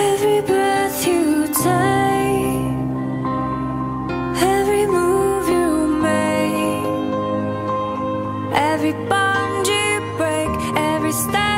Every breath you take, every move you make, every bond you break, every step.